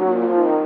Mm-hmm.